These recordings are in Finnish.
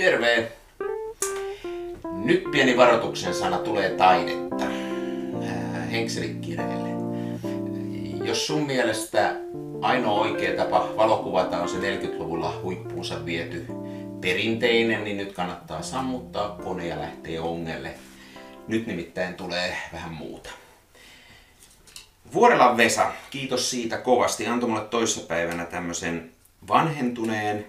Terve! Nyt pieni varoituksen sana tulee taidetta. Henkselikireille. Jos sun mielestä ainoa oikea tapa valokuvata on se 40-luvulla huippuunsa viety perinteinen, niin nyt kannattaa sammuttaa kone ja lähteä ongelle. Nyt nimittäin tulee vähän muuta. Vuorelan Vesa, kiitos siitä kovasti, antoi mulle toissapäivänä tämmöisen vanhentuneen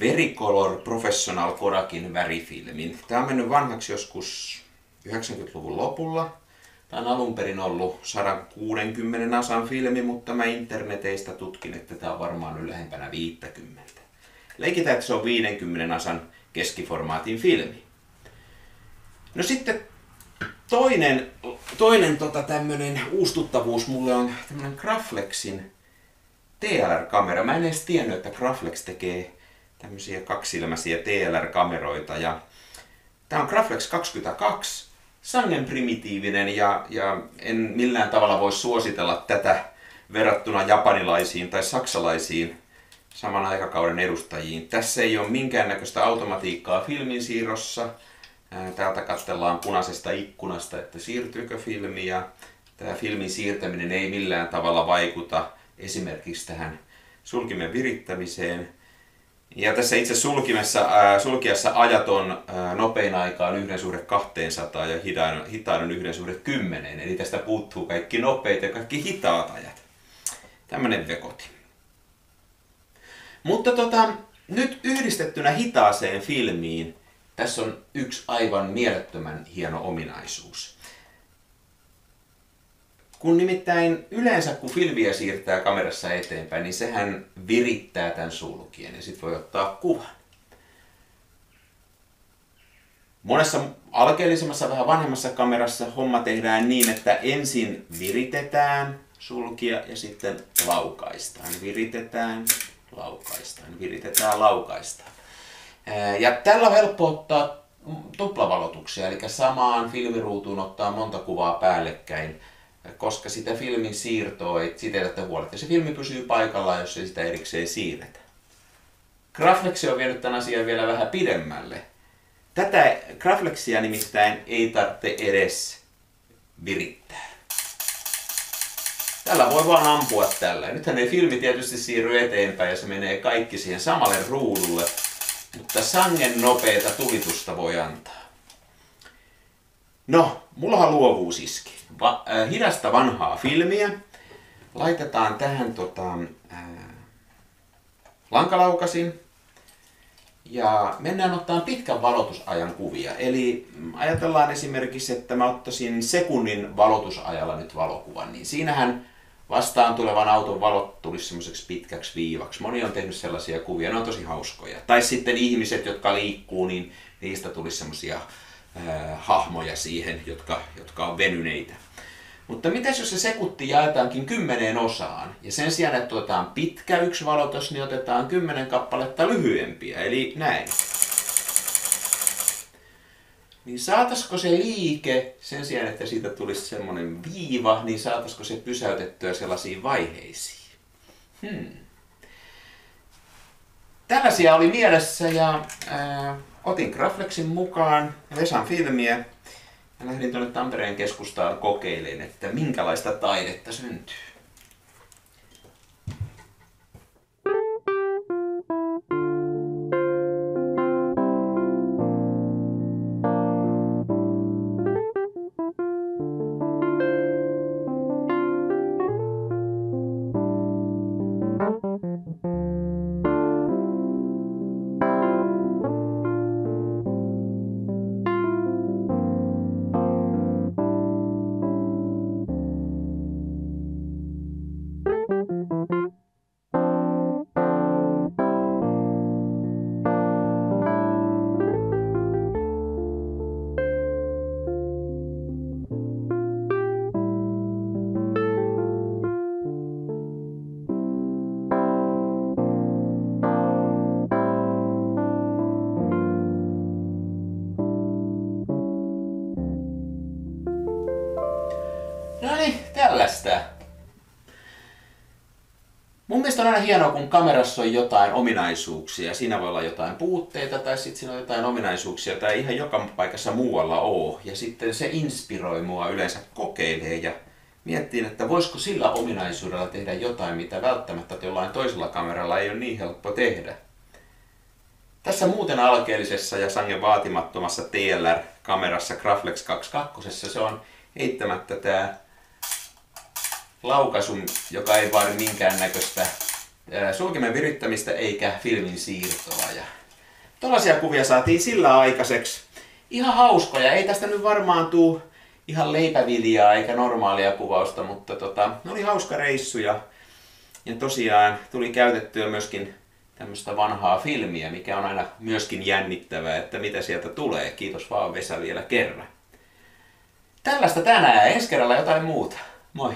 Vericolor Professional Kodakin värifilmin. Tämä on mennyt vanhaksi joskus 90-luvun lopulla. Tämä on alun perin ollut 160 asan filmi, mutta mä interneteistä tutkin, että tämä on varmaan nyt lähempänä 50. Leikitään, että se on 50 asan keskiformaatin filmi. No sitten toinen, toinen tota tämmönen uustuttavuus mulle on tämmönen Graflexin TLR-kamera. Mä en edes tiennyt, että Graflex tekee tämmöisiä kaksilmäisiä TLR-kameroita. Ja tämä on Graflex 22, sangen primitiivinen ja, ja en millään tavalla voi suositella tätä verrattuna japanilaisiin tai saksalaisiin saman aikakauden edustajiin. Tässä ei ole minkäännäköistä automatiikkaa filmin siirrossa. Täältä katsellaan punaisesta ikkunasta, että siirtyykö filmi ja tämä filmin siirtäminen ei millään tavalla vaikuta esimerkiksi tähän sulkimen virittämiseen. Ja tässä itse sulkimessa, äh, sulkiassa ajat on äh, nopein aikaan yhden suhde 200 ja hitaan, hitaan on yhden suhde 10. Eli tästä puuttuu kaikki nopeita ja kaikki hitaat ajat. Tämmönen vekoti. Mutta tota, nyt yhdistettynä hitaaseen filmiin tässä on yksi aivan mielettömän hieno ominaisuus. Kun nimittäin yleensä kun filmiä siirtää kamerassa eteenpäin, niin sehän virittää tämän sulkien ja sitten voi ottaa kuvan. Monessa alkeellisemmassa, vähän vanhemmassa kamerassa homma tehdään niin, että ensin viritetään sulkia ja sitten laukaistaan. Viritetään, laukaistaan, viritetään, laukaistaan. Ja tällä on helppo ottaa tuplavalotuksia, eli samaan filmiruutuun ottaa monta kuvaa päällekkäin koska sitä filmin siirtoa ei siitä ei huolta. Se filmi pysyy paikallaan, jos ei sitä erikseen siirretä. Graflexi on vienyt tämän asian vielä vähän pidemmälle. Tätä Graflexia nimittäin ei tarvitse edes virittää. Tällä voi vaan ampua tällä. Nythän ei filmi tietysti siirry eteenpäin ja se menee kaikki siihen samalle ruudulle, mutta sangen nopeita tulitusta voi antaa. No, mullahan luovuus iski. Va, äh, hidasta vanhaa filmiä. Laitetaan tähän tota, äh, lankalaukasin. Ja mennään ottaa pitkän valotusajan kuvia. Eli ajatellaan esimerkiksi, että mä ottaisin sekunnin valotusajalla nyt valokuvan. Niin siinähän vastaan tulevan auton valot tulisi semmoiseksi pitkäksi viivaksi. Moni on tehnyt sellaisia kuvia, ne on tosi hauskoja. Tai sitten ihmiset, jotka liikkuu, niin niistä tulisi semmoisia äh, hahmoja siihen, jotka, jotka on venyneitä. Mutta mitä jos se sekunti jaetaankin kymmeneen osaan, ja sen sijaan, että otetaan pitkä yksi valotus, niin otetaan kymmenen kappaletta lyhyempiä, eli näin. Niin saataisiko se liike, sen sijaan, että siitä tulisi semmoinen viiva, niin saataisiko se pysäytettyä sellaisiin vaiheisiin? Hmm. Tällaisia oli mielessä ja ää, otin Graflexin mukaan Vesan filmiä ja lähdin tuonne Tampereen keskustaan kokeilemaan, että minkälaista taidetta syntyy. No niin, tällaista. Mun mielestä on aina hienoa, kun kamerassa on jotain ominaisuuksia. Siinä voi olla jotain puutteita tai sitten siinä on jotain ominaisuuksia tai ihan joka paikassa muualla oo. Ja sitten se inspiroi mua yleensä kokeilee ja miettiin, että voisiko sillä ominaisuudella tehdä jotain, mitä välttämättä jollain toisella kameralla ei ole niin helppo tehdä. Tässä muuten alkeellisessa ja sangen vaatimattomassa TLR-kamerassa Graflex 22 se on eittämättä tämä laukaisu, joka ei vaadi minkäännäköistä sulkimen virittämistä eikä filmin siirtoa. Ja Tuollaisia kuvia saatiin sillä aikaiseksi. Ihan hauskoja. Ei tästä nyt varmaan tuu ihan leipäviljaa eikä normaalia kuvausta, mutta tota, ne oli hauska reissu ja, ja tosiaan tuli käytettyä myöskin tämmöistä vanhaa filmiä, mikä on aina myöskin jännittävää, että mitä sieltä tulee. Kiitos vaan Vesa vielä kerran. Tällaista tänään, ensi kerralla jotain muuta. Moi!